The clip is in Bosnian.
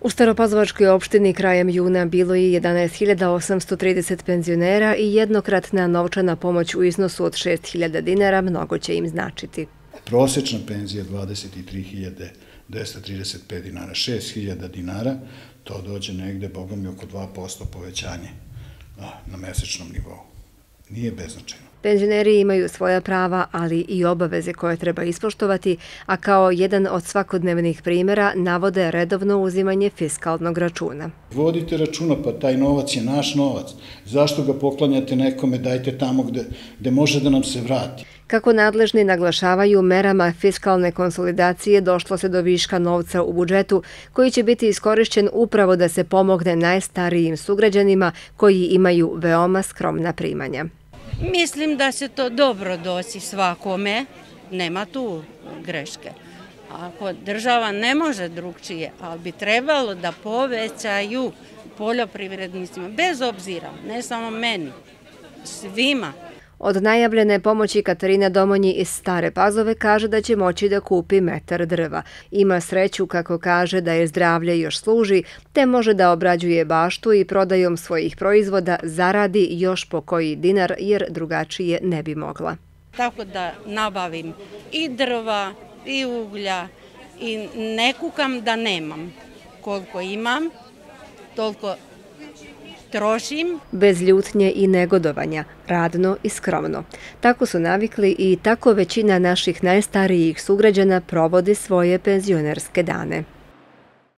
U Staropazovačkoj opštini krajem juna bilo je 11.830 penzionera i jednokratna novčana pomoć u iznosu od 6.000 dinara mnogo će im značiti. Prosečna penzija 23.235 dinara, 6.000 dinara, to dođe negde, bogom mi, oko 2% povećanje na mesečnom nivou. Nije beznačajno. Penzioneri imaju svoja prava, ali i obaveze koje treba ispoštovati, a kao jedan od svakodnevnih primjera navode redovno uzimanje fiskalnog računa. Vodite računa, pa taj novac je naš novac. Zašto ga poklanjate nekome, dajte tamo gde može da nam se vrati. Kako nadležni naglašavaju merama fiskalne konsolidacije, došlo se do viška novca u budžetu, koji će biti iskorišćen upravo da se pomogne najstarijim sugrađanima koji imaju veoma skromna primanja. Mislim da se to dobro doći svakome, nema tu greške. Ako država ne može drugčije, ali bi trebalo da povećaju poljoprivrednicima, bez obzira, ne samo meni, svima. Od najavljene pomoći Katarina Domonji iz Stare Pazove kaže da će moći da kupi metar drva. Ima sreću kako kaže da je zdravlje još služi, te može da obrađuje baštu i prodajom svojih proizvoda zaradi još po koji dinar jer drugačije ne bi mogla. Tako da nabavim i drva i uglja i ne kukam da nemam. Koliko imam, toliko trošim. Bez ljutnje i negodovanja, radno i skromno. Tako su navikli i tako većina naših najstarijih sugrađana provodi svoje penzionerske dane.